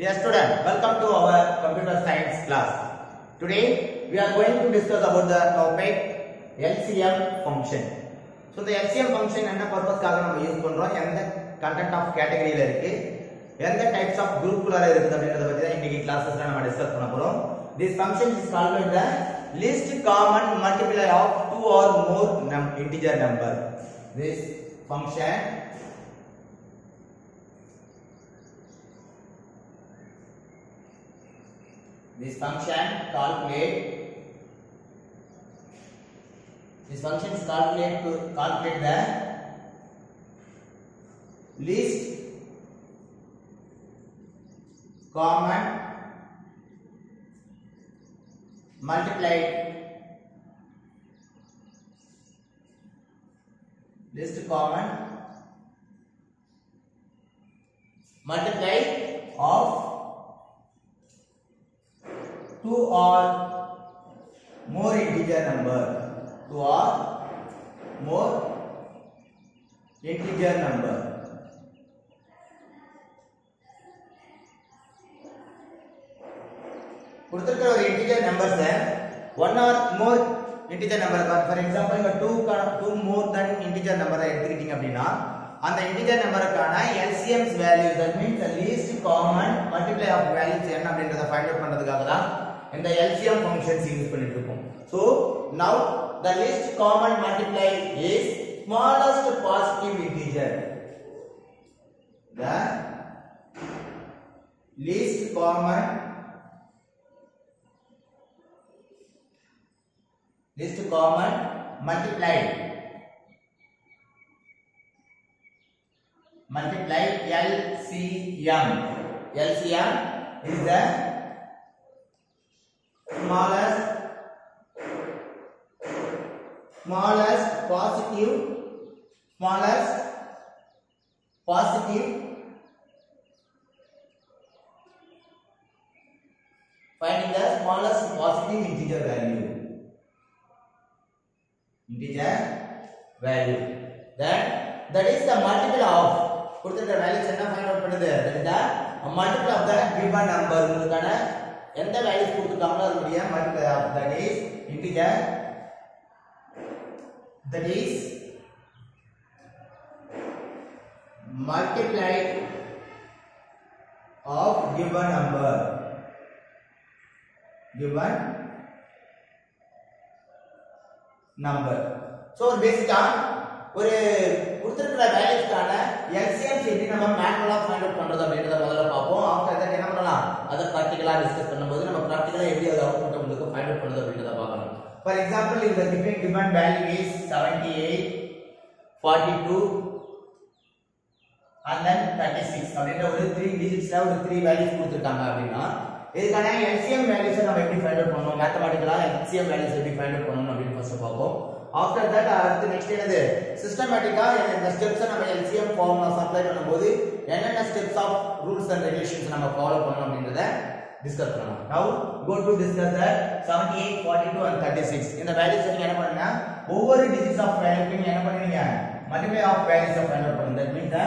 Dear student, welcome to our computer science class. Today we are going to discuss about the topic LCM function. So the LCM function என்ன பர்பஸ்க்காக நம்ம use பண்றோம் எந்த content of கேட்டகரியில இருக்கு எந்த types of குரூப்புக்குள்ளார இருக்குது அப்படின்றத பத்தி தான் இன்னைக்கு கிளாஸஸ்ல நம்ம டிஸ்கஸ் பண்ண போறோம் this function is called by the least common multiplier of two or more num integer number this function calculate this function is calculate to calculate the least common multiplied least common multiply of two or more integer number two or more integer number கொடுத்திருக்கிற ஒரு integer numbers one or more integer number for example இங்க two two more then integer நம்பரை எடுத்துக்கிட்டீங்க அப்படின்னா அந்த integer நம்பருக்கான LCMs value that means least common multiply of values என்ன அப்படின்றத find out பண்றதுக்காக தான் இந்த எல்சிஎம் ஃபங்க்ஷன்ஸ் யூஸ் பண்ணிட்டு இருக்கோம் so now the least common multiply is smallest positive integer the least common least common multiplied multiply LCM LCM is the smallest smallest positive smallest positive finding the smallest positive integer value integer value that that is the multiple of கொடுத்திருக்கிற values என்ன find out பண்ணுது that is the multiple of the given number உங்களுக்கான எந்த values கொடுத்துருக்காங்களோ அதனுடைய multiple of that is integer that is multiplied of given number given number so ஒரு பேசிக்கா ஒரு கொடுத்திருக்கிற வேல்யூஸ்க்கான எல்சிஎம்ஸ் எப்படி நம்ம மேனுவலா ஃபைண்ட் அவுட் பண்றது அப்படின்றத முதல்ல பார்ப்போம். ஆஃப்டர் தட் என்ன பண்ணலாம்? அதை ப்ராக்டிகலா டிஸ்கஸ் பண்ணும்போது நம்ம ப்ராக்டிகலா எப்படி அதை அவுட்புட் உங்களுக்கு ஃபைண்ட் அவுட் பண்றது அப்படின்றத பார்க்கலாம். ஃபார் எக்ஸாம்பிள் இந்த given demand value is 78 42 and then 36 அப்படின்ற ஒரு த்ரீ டிஜிட்ஸ்ல ஒரு த்ரீ வேல்யூஸ் கொடுத்துருக்காங்க அப்படின்னா இதுக்கான எல்சிஎம் வேல்யூஸை நம்ம எப்படி ஃபைண்ட் அவுட் பண்ணணும்? மேத்தமெட்டிக்கலாக எல்சிஎம் வேல்யூஸ் எப்படி ஃபைண்ட் அவுட் பண்ணணும் அப்படின்னு ஃபர்ஸ்ட் பார்ப்போம். ஆஃப்டர் தட் அடுத்து நெக்ஸ்ட் என்னது சிஸ்டமேட்டிக்கா இந்த ஸ்டெப்ஸ் நம்ம LCM ஃபார்முலாஸ் அப்ளை பண்ணும்போது என்னென்ன steps of rules and regulations நம்ம ஃபாலோ பண்ணணும் அப்படின்றத டிஸ்கஸ் பண்ணலாம். Now go to discuss that 78 42 and 36 இந்த வேல்யூஸ் நீங்க என்ன பண்ணுங்க? ஒவ்வொரு டிஜிட்ஸ் ஆஃப் வேல்யூக்கு நீங்க என்ன பண்ணுவீங்க? Multiply of values find out பண்ணுங்க. That means the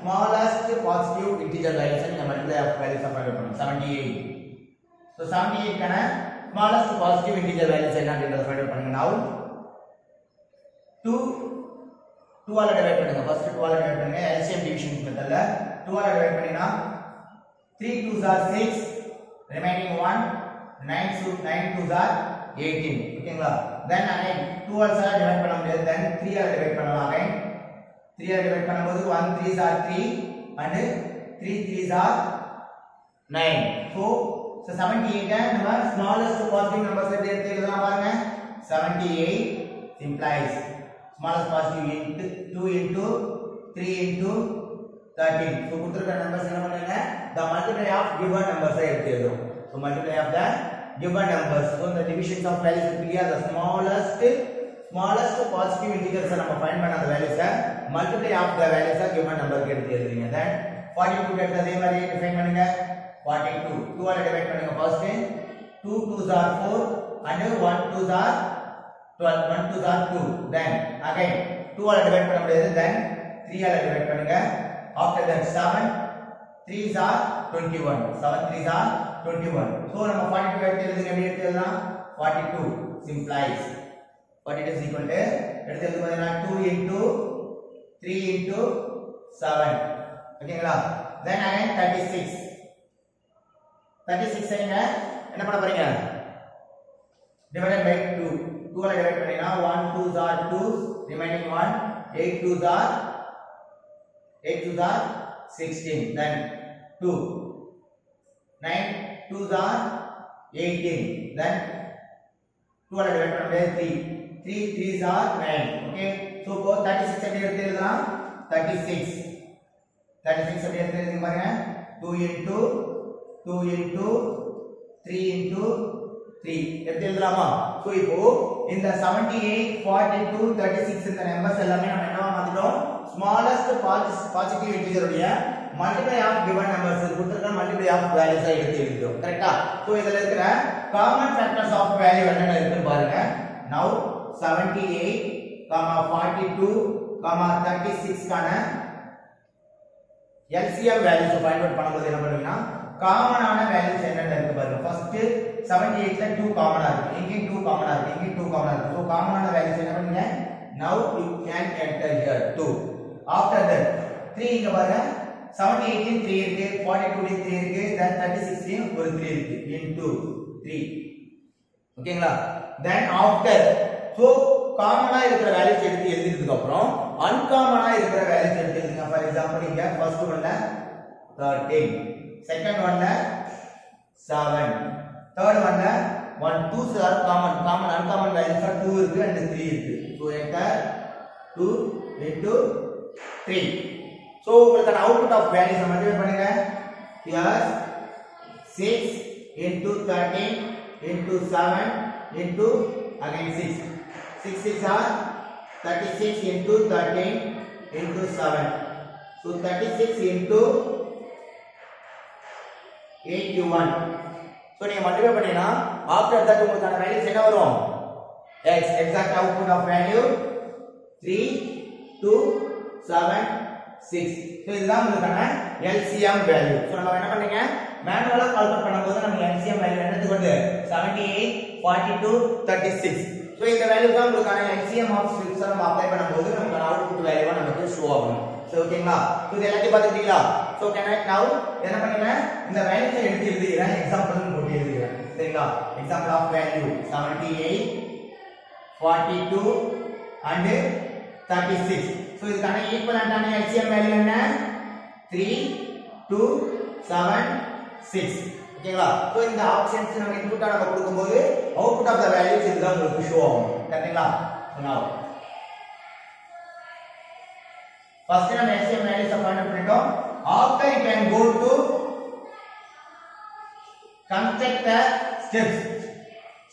smallest positive integer values நீங்க multiply of values find out பண்ணுங்க. 78 So 78 கான smallest positive integer values என்ன அப்படின்றத ஃபைண்ட் அவுட் பண்ணுங்க. Now டூ டூவால் டிவைட் பண்ணுங்க. ஃபர்ஸ்ட் டூவால் டிவைட் பண்ணுங்க. எல்சிஎம் டிவிஷன் மெத்தடில் டூவால் டிவைட் பண்ணினா three two sir six remaining one nine two nine two sir eighteen ஓகேங்களா? தென் அகைன் டூவால் சார் டிவைட் பண்ண முடியாது. தென் த்ரீயால் டிவைட் பண்ணலாம் அகைன் த்ரீயால் டிவைட் பண்ணும்போது one three sir three and three three sir nine so so seventy எயிட்டை நம்ம ஸ்மாலஸ்ட் பாசிட்டிவ் நம்பர்ஸ் எடுத்து எழுதலாம் பாருங்க. Seventy eight implies smallest positive into 2 into 3 into 13 so கொடுத்திருக்க numbers என்ன பண்ணுங்க the multiply of given numbers எடுத்து எழுதுறோம் so multiply of the given numbers so the divisions of values will be the smallest smallest positive integers நம்ம find பண்ண அந்த values multiply of the values of given number எடுத்து எழுதுறீங்க then 42 எடுத்து அதே மாதிரி define பண்ணுங்க 42 2 ஆல டிவைட் பண்ணுங்க first 2 2s are 4 and 1 2s are 12 1 2 are 2 then again 2 ஆல டிவைட் பண்ண முடியாது. Then 3 ஆல டிவைட் பண்ணுங்க. After that 7 3s are 21 7 3s are 21 so நம்ம 42 எடுத்து எழுதுங்க. எப்படி எடுத்து எழுதலாம்? 42 simplies 42 is equal to எடுத்து எழுதும் போது 2 into 3 into 7 ஓகேங்களா? Then again 36 36 என்ன என்ன பண்ண போறீங்க? Divided by 2 2 ஆல டிவைட் பண்ணீங்கன்னா 1 2s are 2s remaining 1 8 2s are 8 2s are 16 then 2 9 2s are 18 then 2 ஆல டிவைட் பண்ண முடியாது 3 3 3s are 9 okay so இப்போ 36 எப்படி எடுத்து எழுதலாம் 36 36 எப்படி எடுத்து எழுதுங்க பாருங்க 2 into 2 into 3 into 3 எடுத்து எழுதலாமா சோ இப்போ இந்த 78 42 36 இந்த நம்பர்ஸ் எல்லாமே நம்ம என்னவா மாத்திட்டோம் ஸ்மாலஸ்ட் பாசிட்டிவ் இன்டிஜருடைய மல்டிப்ளை ஆஃப் கிவன் நம்பர்ஸ் கொடுத்திருக்க மல்டிப்ளை ஆஃப் வேல்யூஸ் எடுத்து எழுதிட்டோம். கரெக்ட்டா சோ இதுல இருக்கிற காமன் ஃபேக்டர்ஸ் ஆஃப் வேல்யூ என்னென்ன இருக்குன்னு பாருங்க. ஃபார்ட்டி 78 42 36 சிக்ஸ்க்கான எல்சிஎம் வேல்யூஸ் ஃபைண்ட் அவுட் பண்ணும்போது என்ன பண்ணுவீங்கன்னா காமனான வேல்யூஸ் என்னென்ன இருக்கு பாருங்க. ஃபர்ஸ்ட் 78 ல 2 காமனா இருக்கு இங்கேயும் 2 காமனா இருக்கு இங்கேயும் 2 காமனா இருக்கு சோ காமனான வேல்யூஸ் என்ன பண்ணுவீங்க now you can enter here 2 after that 3 இங்க பாருங்க 78 ல 3 இருக்கு 42 ல 3 இருக்கு then 36 ல ஒரு 3 இருக்கு into 3 ஓகேங்களா தென் ஆஃப்டர் சோ காமனா இருக்கிற வேல்யூஸ் எடுத்து எழுதினதுக்கு அப்புறம் அன்காமனா இருக்கிற வேல்யூஸ் எடுத்து எழுதுங்க ஃபார் எக்ஸாம்பிள் இங்க ஃபர்ஸ்ட் ஒன்ல 13 செகண்ட் ஒன்ல 7 தேர்ட் ஒன்ல one twos are common common uncommon values are two இருக்கு அண்ட் த்ரீ இருக்கு. So enter two into three so உங்களுக்கான அவுட்புட் ஆஃப் வேல்யூஸ் மல்டிபிள் பண்ணுங்க plus six into thirteen into seven into again six six six are thirty six into thirteen into seven so thirty six into eighty one so நீங்கள் multiply பண்ணீங்கன்னா after that உங்களுக்கான values என்ன வரும்? Ex exact output of value three two seven six so இதுதான் உங்களுக்கான LCM value so நம்ம என்ன பண்ணீங்க? மேனுவலாக கால்குலேட் பண்ணும்போது நம்ம எல்சிஎம் வேல்யூ என்னது வருது seventy eight forty two thirty six so இந்த வேல்யூ தான் உங்களுக்கான எல்சிஎம் ஆஃப் ஸ்ட்ரிப்ஸை நம்ம அப்ளை பண்ணும்போது நமக்கான அவுட்புட் வேல்யூவாக நமக்கு ஷோ ஆகும். சரி ஓகேங்களா இது எல்லாத்தையும் பார்த்துக்கிட்டீங்களா? ஸோ கேன் நவ் என்ன பண்ணுங்க? இந்த வேல்யூஸை எடுத்து எழுதிக்கிறேன் எக்ஸாம்பிள் போட்டு எழுதுகிறேன் சரிங்களா example of value 78 42 and 36 so இதுக்கான ஈக்குவலன்ட்டான LCM வேல்யூ என்ன 3 2 7 6 ஓகேங்களா சோ இந்த ஆப்ஷன்ஸ் நம்ம இன்புட்டா நம்ம கொடுக்கும்போது அவுட்புட் ஆஃப் த வேல்யூஸ் இதுதான் உங்களுக்கு ஷோ ஆகும் கரெக்ட்டுங்களா now ஃபர்ஸ்ட் நம்ம LCM வேல்யூஸ் ஃபைண்ட் அவுட் பண்ணிட்டோம் after you can go to construct the steps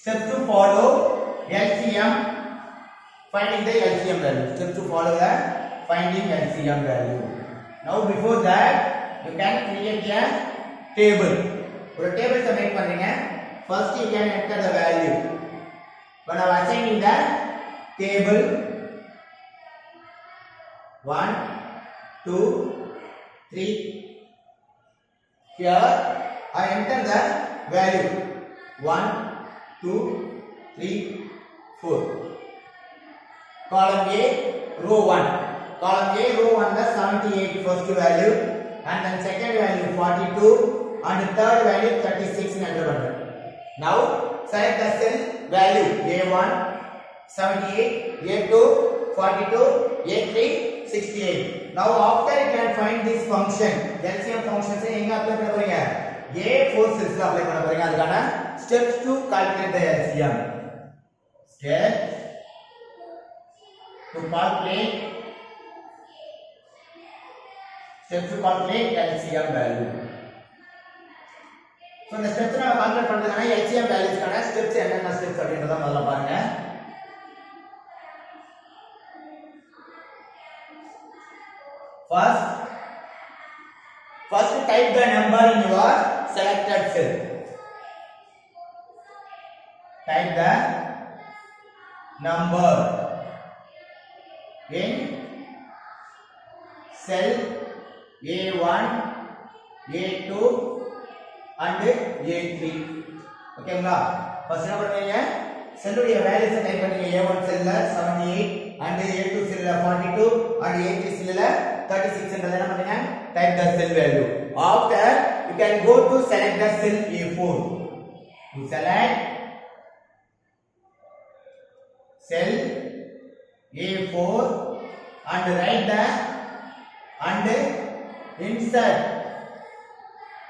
step to follow LCM finding the LCM value step to follow the finding LCM value now before that you can create a table ஒரு table submit பண்றீங்க first you can enter the value when i am assigning the table 1 2 3 here I enter the value 1, 2, 3, 4. Column A, row 1. Column A, row 1 the 78 first value and then second value 42 and third value 36 in under Now select the cell value A1, 78, A2, 42, A3, 68. Now after you can find this function, LCM function से यहीं apply करोगे போறீங்க A4 cells apply பண்ண போறீங்க அதுக்கான steps to calculate the LCM. Step to calculate steps to calculate LCM value. So இந்த steps நம்ம calculate பண்றதுக்கான எல்சிஎம் வேல்யூஸ்க்கான ஸ்டெப்ஸ் என்னென்ன ஸ்டெப்ஸ் அப்படின்றத முதல்ல பாருங்க first first type the number in your selected cell. Type the number in cell A1, A2 and A3. ஓகேங்களா first என்ன பண்ணுவீங்க? செல்லுடைய வேல்யூஸ் டைப் பண்ணுவீங்க. A1 செல்ல 78 அண்ட் A2 செல்ல 42 அண்ட் A3 செல்ல 36 என்ன பண்ணீங்க? Type the cell value after you can go to select the cell A4 you select cell A4 and write the and insert.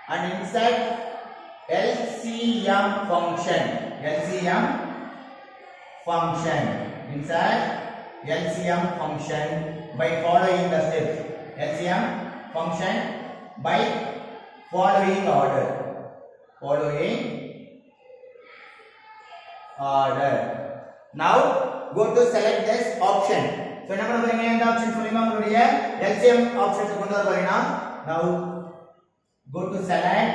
And insert LCM function. LCM function. Insert LCM function by following the steps. LCM function by following order following order now go to select this option so என்ன பண்ண போறீங்க இந்த option மூலமா உங்களுடைய LCM options கொண்டு வர போறீங்கன்னா now go to select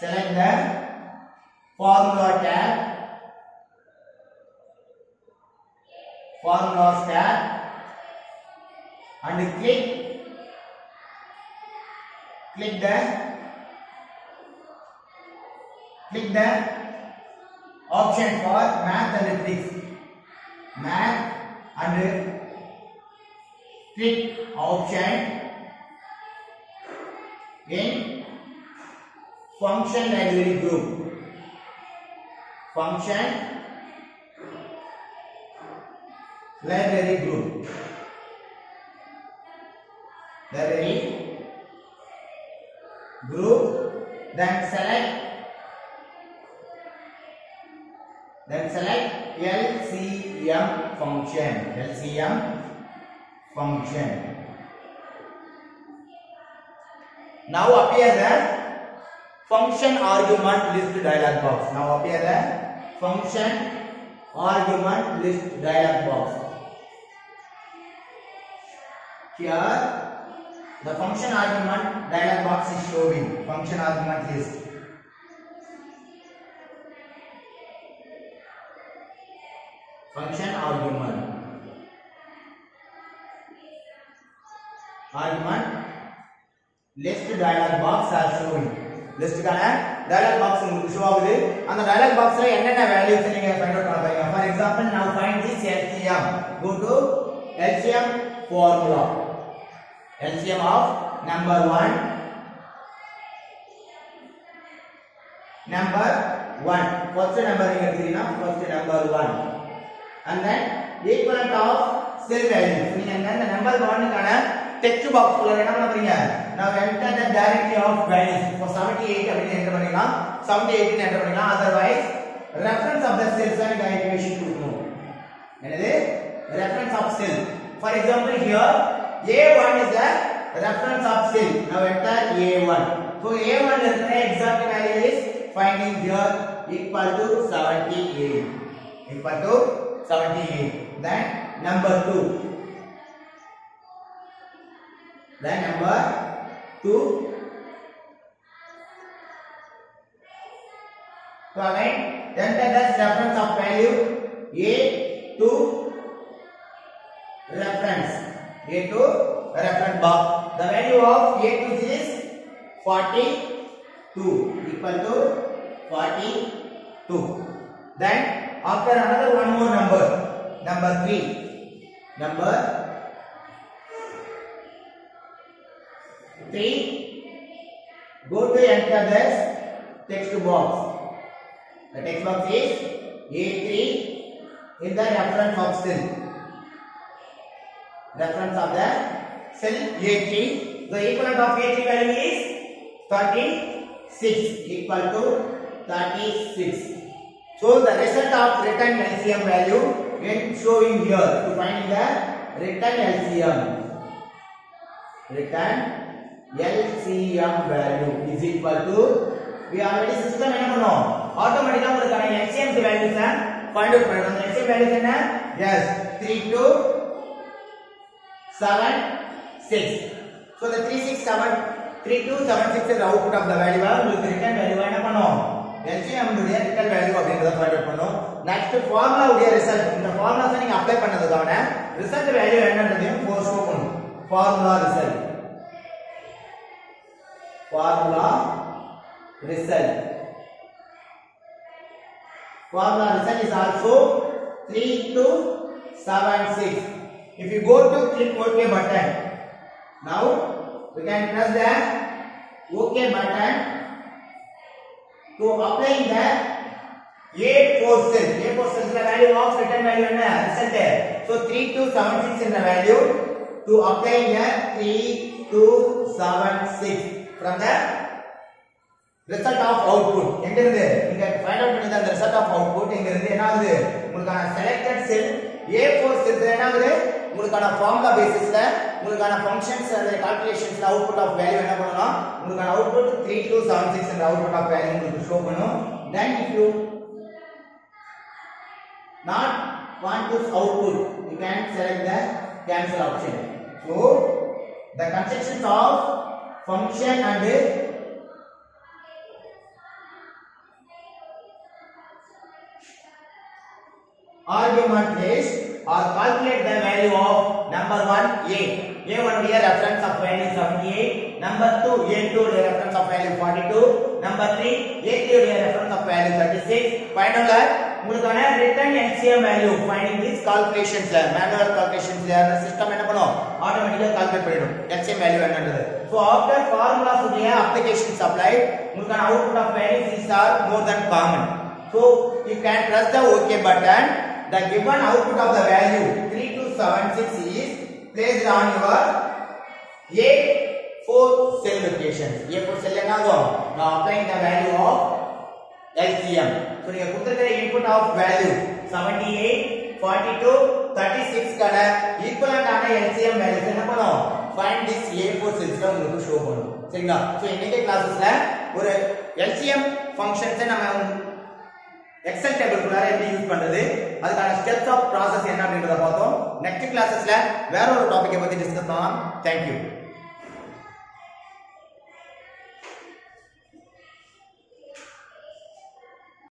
select the formula tab formula tab and click click the click the option for math and physics math and click option in function library group. Function library group. Library group then select then select LCM function LCM function. Now appear the function argument list dialog box. Now appear the function argument list dialog box. Here the function argument dialog box is showing function argument is function argument argument list dialog box are showing லிஸ்டுக்கான dialog box உங்களுக்கு show ஆகுது அந்த dialogue பாக்ஸ்ல என்னென்ன values நீங்க find out பண்ண போறீங்க for example now find this LCM go to LCM formula LCM of number 1 number 1 first number நீங்க எடுத்தீங்கன்னா first number 1 and then equivalent of cell values நீங்க இந்த நம்பர் 1 க்கான டெக்ஸ்ட் பாக்ஸ் உள்ள என்ன பண்ண போறீங்க நான் enter the directory of values for 78 அப்படி என்டர் பண்ணிக்கலாம் 78 னு என்டர் பண்ணிக்கலாம் otherwise reference of the cells and calculation கொடுக்கணும் என்னது reference of cell for example here a1 is the reference of cell now enter a1 so a1 is the exact value is finding here equal to 78 equal to 78 then number 2 then number 2 so again enter the reference of value a to reference a to reference box. The value of a to is 42 equal to 42 then after another one more number number 3 number 3 go to enter this text box. The text box is a3 in the reference cell reference of the cell a3 the equivalent of a3 value is 36 equal to 36 so the result of return LCM value is showing here to find the return LCM return LCM value is equal to we already system என்ன பண்ணோம் ஆட்டோமேட்டிக்கா உங்களுக்கான LCM values find out பண்ணணும் அந்த LCM values என்ன yes 3 to 7 6 so the 3 6 7 3 to 7 6 is the output of the value. உங்களுக்கு return value. என்ன பண்ணோம் LCM உடைய return value அப்படிங்கறத ஃபைண்ட் அவுட் பண்ணோம். நெக்ஸ்ட் ஃபார்முலா உடைய ரிசல்ட் இந்த ஃபார்முலாஸ் நீங்க அப்ளை பண்ணதுக்கான ரிசல்ட் வேல்யூ என்னன்றதையும் ஷோ பண்ணும். Formula result formula result. Formula result is also 3 to 7 6 if you go to click ok button now we can press the ok button to apply the A4 cell. A4 cell is the value of return value and result. So 3 to 76 in the value to apply the 3 to 7 6 from the result of output. எங்க இருந்து நீங்க find out பண்ணி அந்த result of output எங்க இருந்து என்ன ஆகுது உங்களுக்கான selected cell A4 cell என்ன ஆகுது உங்களுக்கான ஃபார்முலா பேசிஸ்ல உங்களுக்கான ஃபங்க்ஷன்ஸ் அந்த கால்குலேஷன்ஸ்ல அவுட்புட் ஆஃப் வேல்யூ என்ன பண்ணலாம் உங்களுக்கான அவுட்புட் 3 to 76 என்ற அவுட்புட் ஆஃப் வேல்யூ உங்களுக்கு ஷோ பண்ணும் then if you not want this output you can select the cancel option so the constructions of function and argument list or calculate the value of number 1 a a1 here reference of value 78 number 2 a2 the reference of value 42 number 3 a3 the reference of value 36 final உங்களுக்கான return LCM value finding this கால்குலேஷன்ஸ்ல manual கால்குலேஷன்ஸ்ல அந்த system என்ன பண்ணும் ஆட்டோமேட்டிக்கா calculate பண்ணிடும் LCM value என்னன்றது so after formulas உடைய applications applied உங்களுக்கான output of values is or more then common so you can press the ok the given output of the value 3276 is placed on your A4 cell location. A4 cell என்னது? Now applying the value of LCM. So you put the input of value 78 42 36 கான equivalent ஆன LCM values என்ன now Find this A4 cells உங்களுக்கு show பண்ணும். சரிங்களா? So இன்னைக்கு we ஒரு LCM functions நம்ம எக்ஸல் டேபிள்குள்ளார எப்படி யூஸ் பண்றது? அதுக்கான ஸ்டெப்ஸ் ஆஃப் ப்ராசஸ் என்ன அப்படின்றத பார்த்தோம். நெக்ஸ்ட் கிளாஸஸ்ல வேற ஒரு டாபிக்கை பத்தி டிஸ்கஸ் பண்ணலாம். தேங்க்யூ